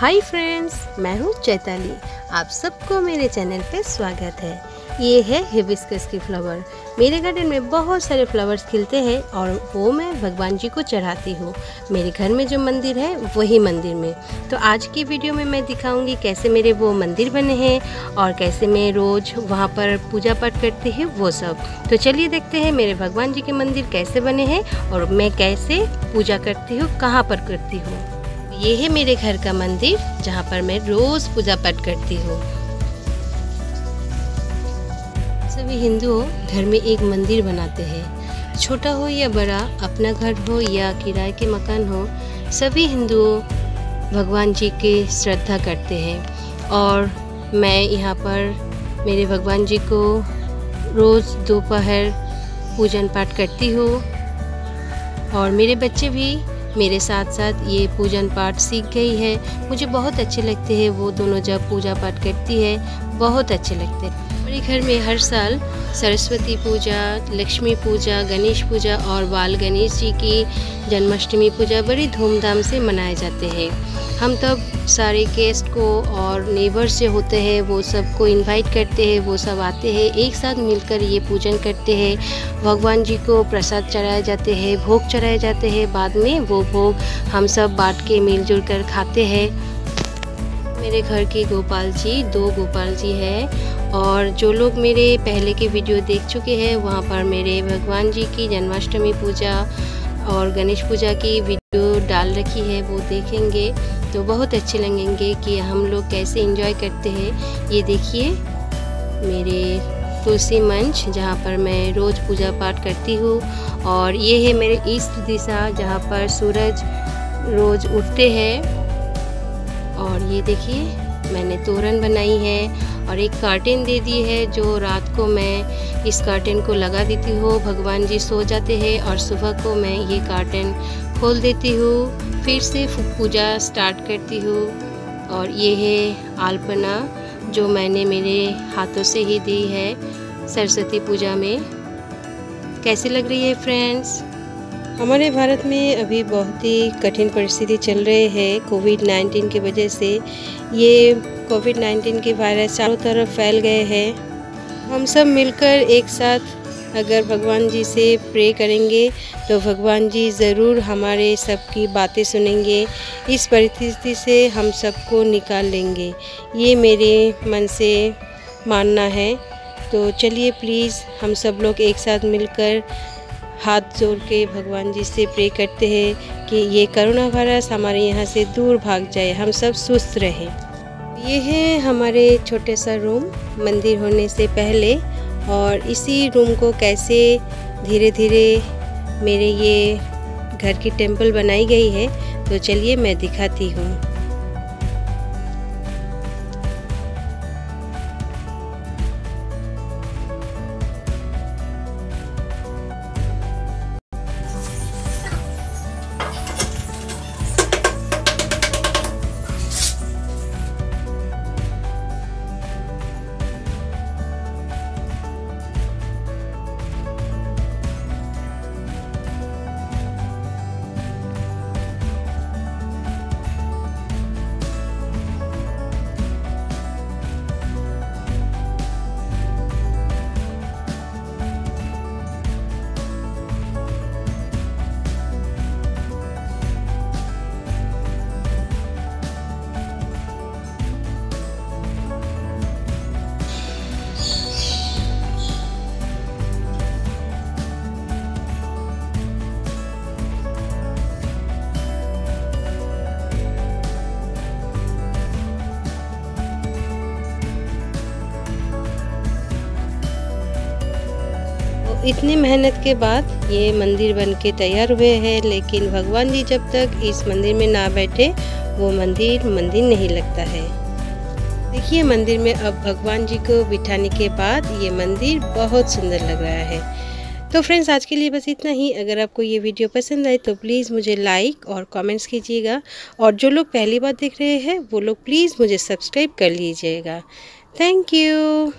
Hi friends, मैं हूँ चैताली। आप सबको मेरे चैनल पे स्वागत है। ये है हिबिस्कस के फ्लावर। मेरे गार्डन में बहुत सारे फ्लावर्स खिलते हैं और वो मैं भगवान जी को चढ़ाती हूँ। मेरे घर में जो मंदिर है, वही मंदिर में। तो आज की वीडियो में मैं दिखाऊँगी कैसे मेरे वो मंदिर बने हैं और कैसे मैं रोज़ वहाँ पर पूजा पाठ करती हूँ, वो सब। तो चलिए देखते हैं मेरे भगवान जी के मंदिर कैसे बने हैं और मैं कैसे पूजा करती हूँ, कहाँ पर करती हूँ। ये है मेरे घर का मंदिर, जहाँ पर मैं रोज़ पूजा पाठ करती हूँ। सभी हिंदू घर में एक मंदिर बनाते हैं। छोटा हो या बड़ा, अपना घर हो या किराए के मकान हो, सभी हिंदू भगवान जी के श्रद्धा करते हैं। और मैं यहाँ पर मेरे भगवान जी को रोज़ दोपहर पूजन पाठ करती हूँ। और मेरे बच्चे भी मेरे साथ साथ ये पूजन पाठ सीख गई है। मुझे बहुत अच्छे लगते हैं वो दोनों जब पूजा पाठ करती है, बहुत अच्छे लगते हैं। हमारे घर में हर साल सरस्वती पूजा, लक्ष्मी पूजा, गणेश पूजा और बाल गणेश जी की जन्माष्टमी पूजा बड़ी धूमधाम से मनाए जाते हैं। हम तब सारे गेस्ट को और नेबर्स जो होते हैं, वो सबको इनवाइट करते हैं, वो सब आते हैं, एक साथ मिलकर ये पूजन करते हैं। भगवान जी को प्रसाद चढ़ाए जाते हैं, भोग चढ़ाए जाते हैं, बाद में वो भोग हम सब बांट के मिलजुल कर खाते हैं। मेरे घर के गोपाल जी, दो गोपाल जी हैं और जो लोग मेरे पहले के वीडियो देख चुके हैं, वहाँ पर मेरे भगवान जी की जन्माष्टमी पूजा और गणेश पूजा की वीडियो डाल रखी है, वो देखेंगे। तो बहुत अच्छे लगेंगे कि हम लोग कैसे इंजॉय करते हैं। ये देखिए मेरे तुलसी मंच, जहाँ पर मैं रोज़ पूजा पाठ करती हूँ। और ये है मेरे ईस्ट दिशा, जहाँ पर सूरज रोज़ उठते हैं। और ये देखिए मैंने तोरण बनाई है और एक कार्टन दे दी है जो रात को मैं इस कार्टन को लगा देती हूँ। भगवान जी सो जाते हैं और सुबह को मैं ये कार्टन खोल देती हूँ। फिर से पूजा स्टार्ट करती हूँ और ये है आलपना जो मैंने मेरे हाथों से ही दी है सरस्वती पूजा में। कैसी लग रही है फ्रेंड्स हमारे भारत में अभी बहुत ही कठिन परिस्थिति चल रही है कोविड 19 की वजह से। ये कोविड 19 के वायरस चारों तरफ़ फैल गए हैं। हम सब मिलकर एक साथ अगर भगवान जी से प्रे करेंगे तो भगवान जी ज़रूर हमारे सबकी बातें सुनेंगे। इस परिस्थिति से हम सबको निकाल लेंगे। ये मेरे मन से मानना है। तो चलिए प्लीज़ हम सब लोग एक साथ मिलकर हाथ जोड़ के भगवान जी से प्रे करते हैं कि ये करोना वायरस हमारे यहाँ से दूर भाग जाए, हम सब सुस्त रहें। ये है हमारे छोटे सा रूम, मंदिर होने से पहले और इसी रूम को कैसे धीरे धीरे मेरे ये घर की टेंपल बनाई गई है तो चलिए मैं दिखाती हूँ। इतनी मेहनत के बाद ये मंदिर बन के तैयार हुए हैं, लेकिन भगवान जी जब तक इस मंदिर में ना बैठे, वो मंदिर मंदिर नहीं लगता है। देखिए, मंदिर में अब भगवान जी को बिठाने के बाद ये मंदिर बहुत सुंदर लग रहा है। तो फ्रेंड्स, आज के लिए बस इतना ही। अगर आपको ये वीडियो पसंद आए तो प्लीज़ मुझे लाइक और कमेंट्स कीजिएगा। और जो लोग पहली बार देख रहे हैं, वो लोग प्लीज़ मुझे सब्सक्राइब कर लीजिएगा। Thank you.